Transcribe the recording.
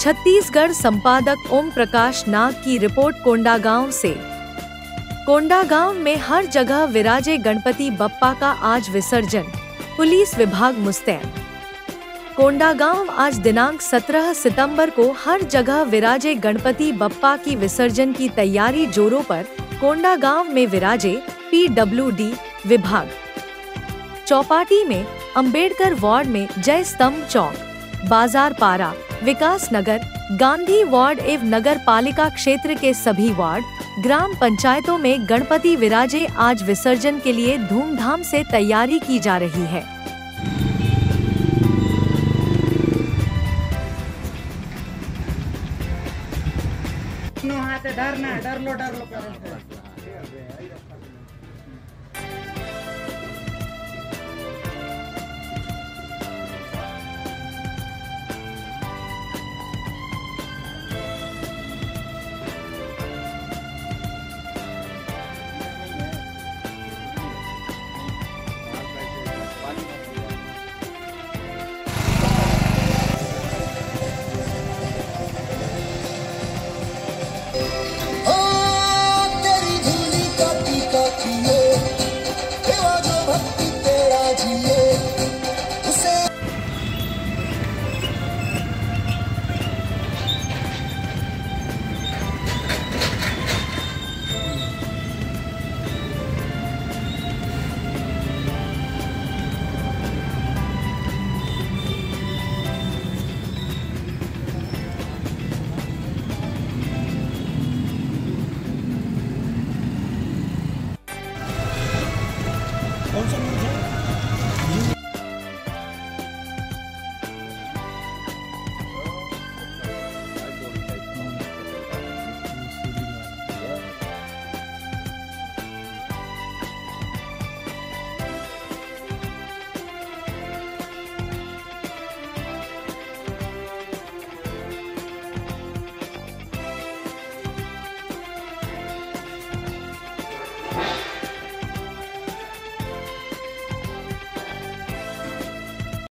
छत्तीसगढ़ संपादक ओम प्रकाश नाग की रिपोर्ट कोंडागांव से। कोंडागांव में हर जगह विराजे गणपति बप्पा का आज विसर्जन, पुलिस विभाग मुस्तैद। कोंडागांव आज दिनांक 17 सितंबर को हर जगह विराजे गणपति बप्पा की विसर्जन की तैयारी जोरों पर कोंडागांव में विराजे पीडब्ल्यूडी विभाग। चौपाटी में अंबेडकर वार्ड में जय स्तंभ चौक, बाज़ार पारा। विकास नगर, गांधी वार्ड एवं नगर पालिका क्षेत्र के सभी वार्ड, ग्राम पंचायतों में गणपति विराजे आज विसर्जन के लिए धूमधाम से तैयारी की जा रही है। हाथ डर ना डर लो डर लो। कौन सा